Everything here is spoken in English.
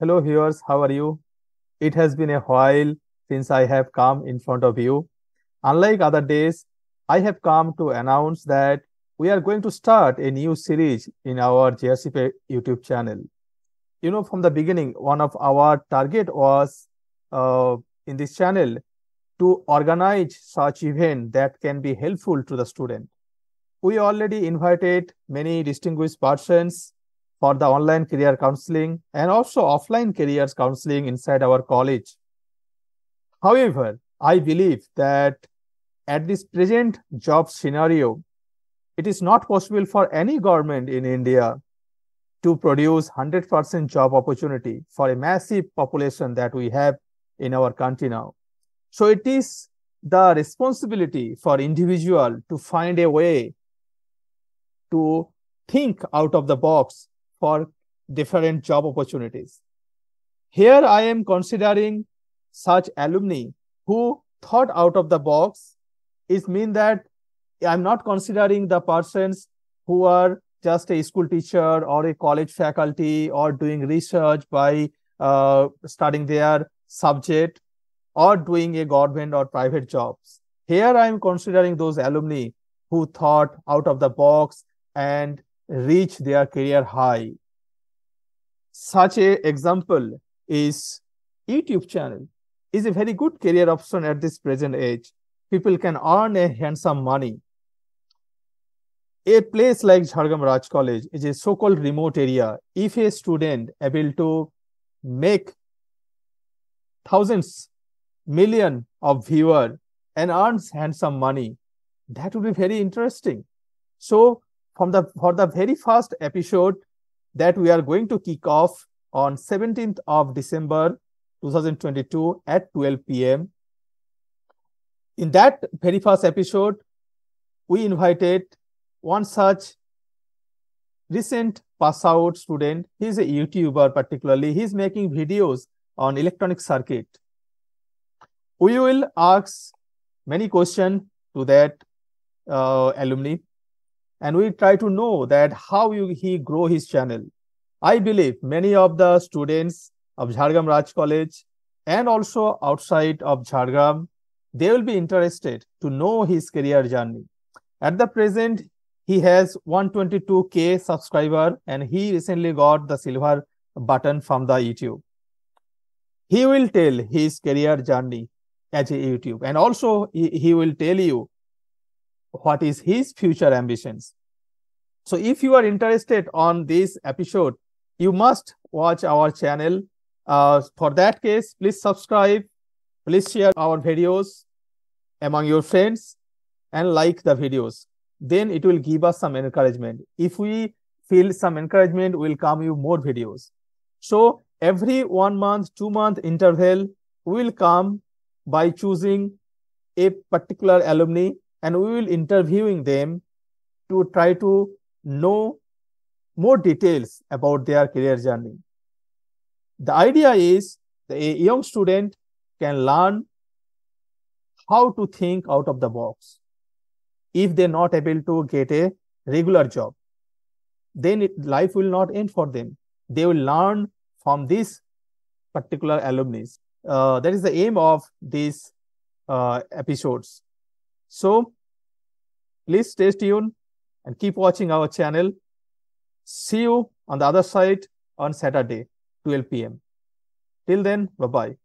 Hello, viewers. How are you? It has been a while since I have come in front of you. Unlike other days, I have come to announce that we are going to start a new series in our JRCP YouTube channel. You know, from the beginning, one of our target was uh, in this channel to organize such event that can be helpful to the student. We already invited many distinguished persons for the online career counseling and also offline careers counseling inside our college. However, I believe that at this present job scenario, it is not possible for any government in India to produce 100% job opportunity for a massive population that we have in our country now. So it is the responsibility for individual to find a way to think out of the box for different job opportunities. Here I am considering such alumni who thought out of the box It means that I'm not considering the persons who are just a school teacher or a college faculty or doing research by uh, studying their subject or doing a government or private jobs. Here I am considering those alumni who thought out of the box and reach their career high. Such a example is YouTube channel is a very good career option at this present age. People can earn a handsome money. A place like Jhargram Raj College is a so-called remote area. If a student able to make thousands, million of viewer and earns handsome money, that would be very interesting. So from the for the very first episode that we are going to kick off on 17th of December 2022 at 12 p.m. In that very first episode, we invited one such recent pass out student. He's a YouTuber particularly. He's making videos on electronic circuit. We will ask many questions to that uh, alumni and we try to know that how you, he grow his channel. I believe many of the students of Jhargram Raj College and also outside of Jhargram, they will be interested to know his career journey. At the present, he has 122k subscriber and he recently got the silver button from the YouTube. He will tell his career journey as a YouTube and also he, he will tell you what is his future ambitions. So if you are interested on this episode, you must watch our channel. Uh, for that case, please subscribe, please share our videos among your friends and like the videos. Then it will give us some encouragement. If we feel some encouragement, will come you more videos. So every one month, two month interval will come by choosing a particular alumni and we will interviewing them to try to know more details about their career journey. The idea is that a young student can learn how to think out of the box. If they're not able to get a regular job, then it, life will not end for them. They will learn from this particular alumni. Uh, that is the aim of these uh, episodes. So please stay tuned and keep watching our channel. See you on the other side on Saturday, 12 p.m. Till then, bye-bye.